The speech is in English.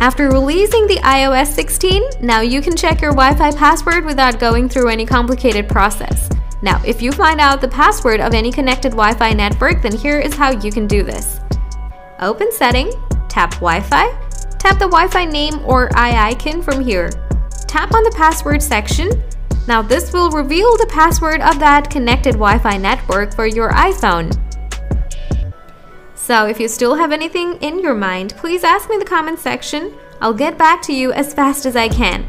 After releasing the iOS 16, now you can check your Wi-Fi password without going through any complicated process. Now, if you find out the password of any connected Wi-Fi network, then here is how you can do this. Open Setting, tap Wi-Fi, tap the Wi-Fi name or icon from here. Tap on the password section. Now this will reveal the password of that connected Wi-Fi network for your iPhone. So if you still have anything in your mind, please ask me in the comment section. I'll get back to you as fast as I can.